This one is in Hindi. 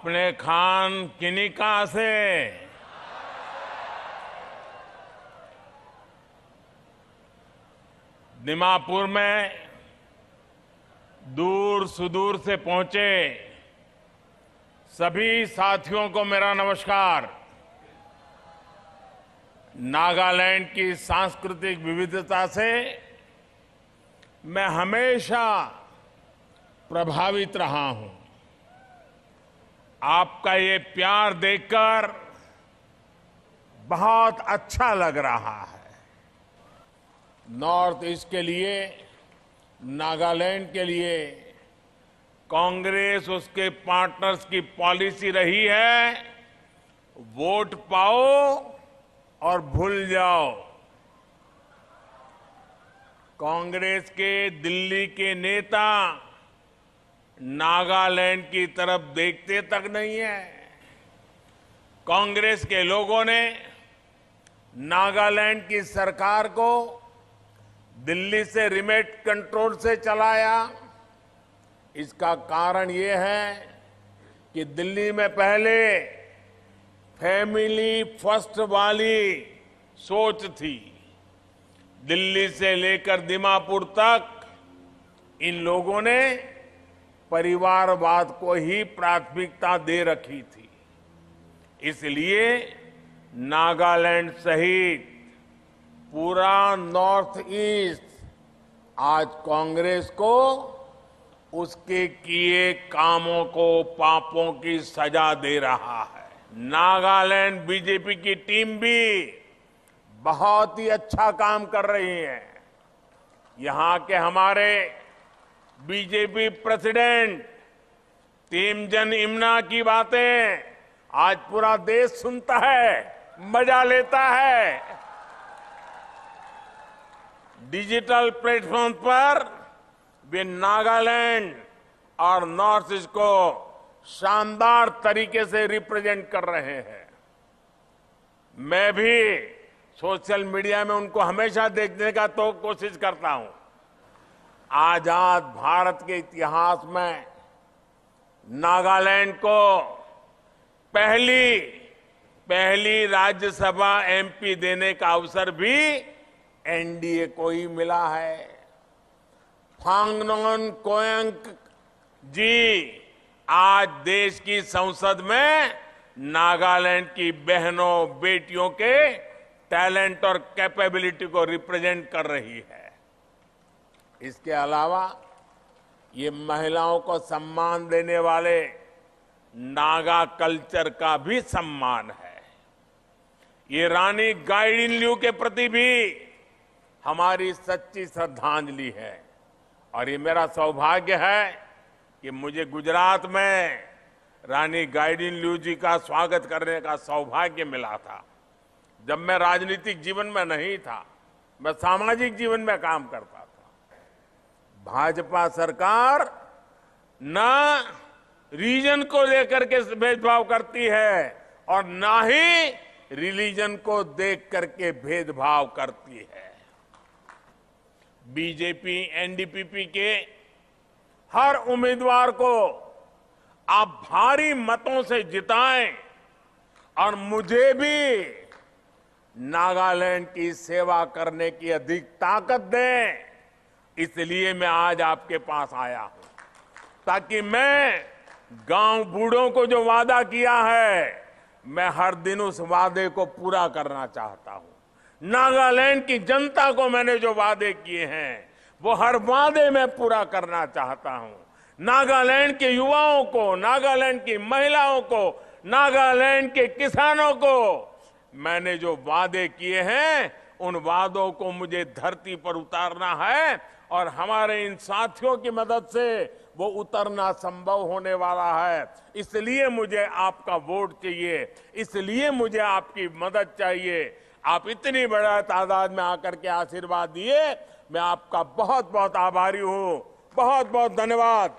आपने खान किन्हीं कहा से। दिमापुर में दूर सुदूर से पहुँचे सभी साथियों को मेरा नमस्कार। नागालैंड की सांस्कृतिक विविधता से मैं हमेशा प्रभावित रहा हूँ। आपका ये प्यार देखकर बहुत अच्छा लग रहा है। नॉर्थ ईस्ट के लिए, नागालैंड के लिए, कांग्रेस उसके पार्टनर्स की पॉलिसी रही है, वोट पाओ और भूल जाओ। कांग्रेस के, दिल्ली के नेता नागालैंड की तरफ़ देखते तक नहीं है। कांग्रेस के लोगों ने नागालैंड की सरकार को दिल्ली से रिमेट कंट्रोल से चलाया। इसका कारण ये है कि दिल्ली में पहले फैमिली फ़र्स्ट वाली सोच थी। दिल्ली से लेकर दिमापुर तक इन लोगों ने परिवारवाद को ही प्राथमिकता दे रखी थी। इसलिए नागालैंड सहित पूरा नॉर्थ ईस्ट आज कांग्रेस को उसके किए कामों को पापों की सजा दे रहा है। नागालैंड बीजेपी की टीम भी बहुत ही अच्छा काम कर रही है। यहाँ के हमारे बीजेपी प्रेसिडेंट टीमजन इमना की बातें, आज पूरा देश सुनता है, मज़ा लेता है। डिजिटल प्लेटफॉर्म पर वे नागालैंड और नॉर्थ ईस्ट को शानदार तरीके से रिप्रेजेंट कर रहे हैं। मैं भी सोशल मीडिया में उनको हमेशा देखने का तो कोशिश करता हूँ। आज़ाद भारत के इतिहास में नागालैंड को पहली पहली राज्यसभा एमपी देने का अवसर भी एनडीए को ही मिला है। फांगनोन कोयंक जी आज देश की संसद में नागालैंड की बहनों, बेटियों के टैलेंट और कैपेबिलिटी को रिप्रेजेंट कर रही है। इसके अलावा ये महिलाओं को सम्मान देने वाले नागा कल्चर का भी सम्मान है। ये रानी गाइडिनल्यू के प्रति भी हमारी सच्ची श्रद्धांजलि है। और ये मेरा सौभाग्य है कि मुझे गुजरात में रानी गाइडिनल्यू जी का स्वागत करने का सौभाग्य मिला था। जब मैं राजनीतिक जीवन में नहीं था, मैं सामाजिक जीवन में काम करता भाजपा सरकार न रीजन को लेकर के भेदभाव करती है और ना ही रिलीजन को देख करके भेदभाव करती है। बीजेपी, एनडीपीपी के हर उम्मीदवार को आप भारी मतों से जिताएँ और मुझे भी नागालैंड की सेवा करने की अधिक ताकत दें। इसलिए मैं आज आपके पास आया हूँ। ताकि मैं गाँव बूढ़ों को जो वादा किया है, मैं हर दिन उस वादे को पूरा करना चाहता हूँ। नागालैंड की जनता को मैंने जो वादे किए हैं, वो हर वादे में पूरा करना चाहता हूँ। नागालैंड के युवाओं को, नागालैंड की महिलाओं को, नागालैंड के किसानों को मैंने जो वादे किए हैं, उन वादों को मुझे धरती पर उतारना है। और हमारे इन साथियों की मदद से वो उतरना संभव होने वाला है। इसलिए मुझे आपका वोट चाहिए। इसलिए मुझे आपकी मदद चाहिए। आप इतनी बड़ा तादाद में आकर के आशीर्वाद दिए। मैं आपका बहुत बहुत आभारी हूँ। बहुत बहुत धन्यवाद।